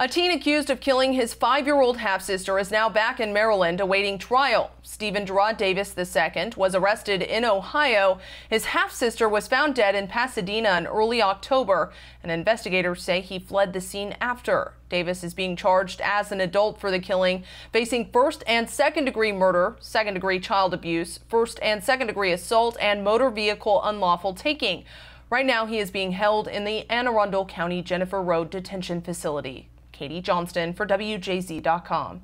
A teen accused of killing his five year old half sister is now back in Maryland awaiting trial. Stephen Jarrod Davis II was arrested in Ohio. His half sister was found dead in Pasadena in early October, and investigators say he fled the scene after. Davis is being charged as an adult for the killing, facing first and second degree murder, second degree child abuse, first and second degree assault, and motor vehicle unlawful taking. Right now, he is being held in the Anne Arundel County Jennifer Road Detention Facility. Katie Johnston for WJZ.com.